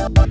We'll